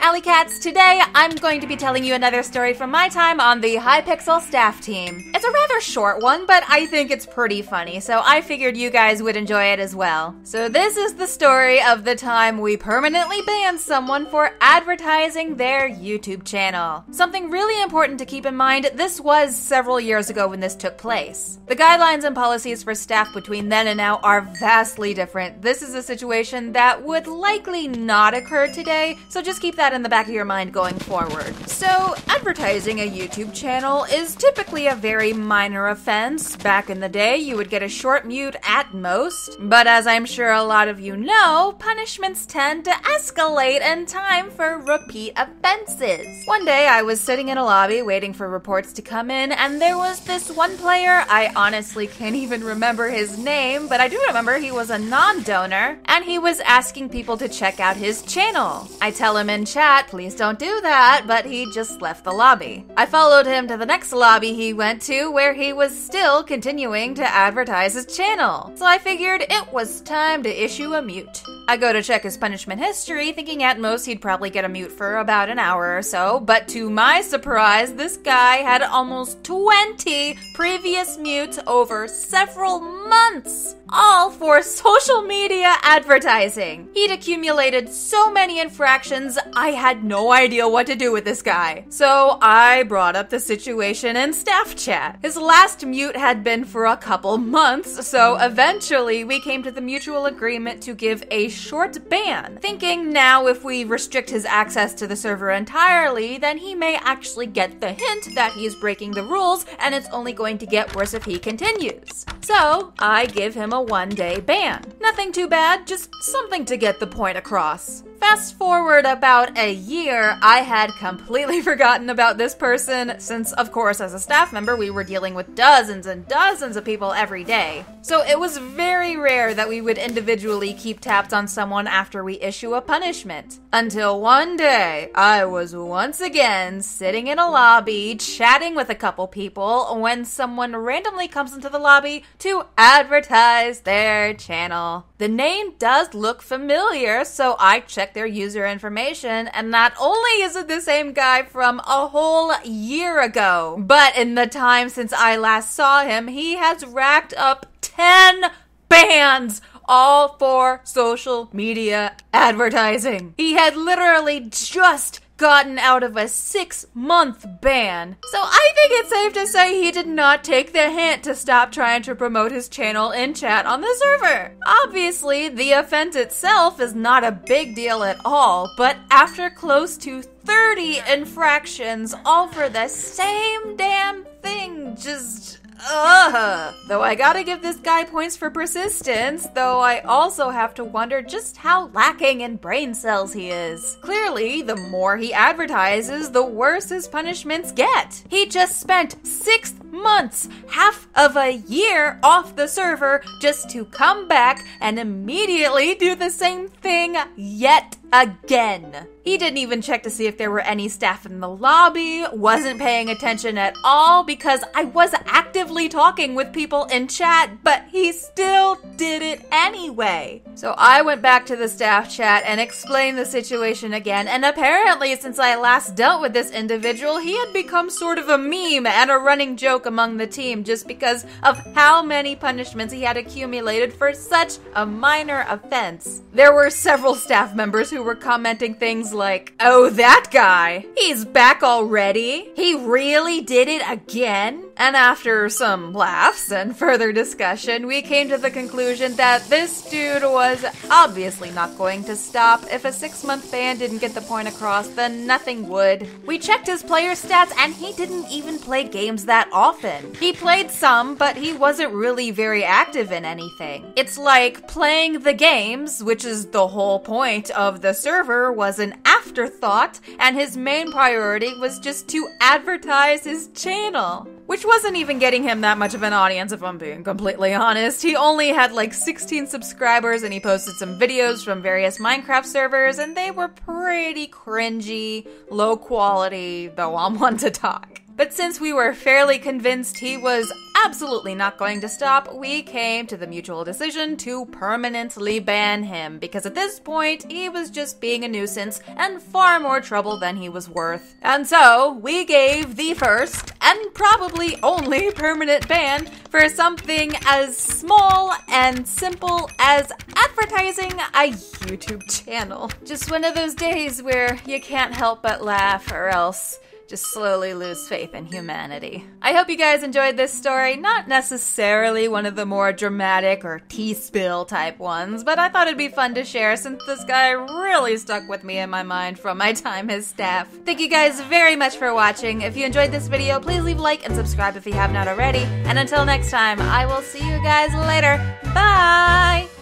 Ally Cats. Today, I'm going to be telling you another story from my time on the Hypixel staff team. It's a rather short one, but I think it's pretty funny, so I figured you guys would enjoy it as well. So, this is the story of the time we permanently banned someone for advertising their YouTube channel. Something really important to keep in mind this was several years ago when this took place. The guidelines and policies for staff between then and now are vastly different. This is a situation that would likely not occur today, so just keep that in the back of your mind going forward. So, advertising a YouTube channel is typically a very minor offense. Back in the day, you would get a short mute at most, but as I'm sure a lot of you know, punishments tend to escalate in time for repeat offenses. One day, I was sitting in a lobby waiting for reports to come in, and there was this one player, I honestly can't even remember his name, but I do remember he was a non donor, and he was asking people to check out his channel. I tell him in chat, please don't do that, but he just left the lobby. I followed him to the next lobby he went to where he was still continuing to advertise his channel. So I figured it was time to issue a mute. I go to check his punishment history, thinking at most he'd probably get a mute for about an hour or so, but to my surprise, this guy had almost 20 previous mutes over several months, all for social media advertising. He'd accumulated so many infractions, I had no idea what to do with this guy. So I brought up the situation in staff chat. His last mute had been for a couple months, so eventually we came to the mutual agreement to give a short ban, thinking now if we restrict his access to the server entirely, then he may actually get the hint that he's breaking the rules and it's only going to get worse if he continues. So I give him a one day ban. Nothing too bad, just something to get the point across. Fast forward about a year, I had completely forgotten about this person since, of course, as a staff member, we were dealing with dozens and dozens of people every day. So it was very rare that we would individually keep tabs on someone after we issue a punishment. Until one day, I was once again sitting in a lobby chatting with a couple people when someone randomly comes into the lobby to advertise their channel. The name does look familiar, so I checked their user information, and not only is it the same guy from a whole year ago, but in the time since I last saw him, he has racked up 10 bans all for social media advertising. He had literally just gotten out of a six month ban. So I think it's safe to say he did not take the hint to stop trying to promote his channel in chat on the server. Obviously, the offense itself is not a big deal at all, but after close to 30 infractions, all for the same damn thing, just Ugh. Though I gotta give this guy points for persistence, though I also have to wonder just how lacking in brain cells he is. Clearly, the more he advertises, the worse his punishments get. He just spent six months, half of a year off the server just to come back and immediately do the same thing yet again. He didn't even check to see if there were any staff in the lobby, wasn't paying attention at all because I was actively talking with people in chat, but he still did it anyway. So I went back to the staff chat and explained the situation again, and apparently, since I last dealt with this individual, he had become sort of a meme and a running joke among the team just because of how many punishments he had accumulated for such a minor offense. There were several staff members who were commenting things like, Oh, that guy, he's back already? He really did it again? And after some laughs and further discussion, we came to the conclusion that this dude was obviously not going to stop. If a six month ban didn't get the point across, then nothing would. We checked his player stats and he didn't even play games that often. He played some, but he wasn't really very active in anything. It's like playing the games, which is the whole point of the server, was an afterthought, and his main priority was just to advertise his channel. Which wasn't even getting him that much of an audience, if I'm being completely honest. He only had like 16 subscribers and he posted some videos from various Minecraft servers, and they were pretty cringy, low quality, though I'm one to talk. But since we were fairly convinced he was absolutely not going to stop, we came to the mutual decision to permanently ban him because at this point he was just being a nuisance and far more trouble than he was worth. And so we gave the first and probably only permanent ban for something as small and simple as advertising a YouTube channel. Just one of those days where you can't help but laugh or else just slowly lose faith in humanity. I hope you guys enjoyed this story. Not necessarily one of the more dramatic or tea spill type ones, but I thought it'd be fun to share since this guy really stuck with me in my mind from my time as staff. Thank you guys very much for watching. If you enjoyed this video, please leave a like and subscribe if you have not already. And until next time, I will see you guys later. Bye!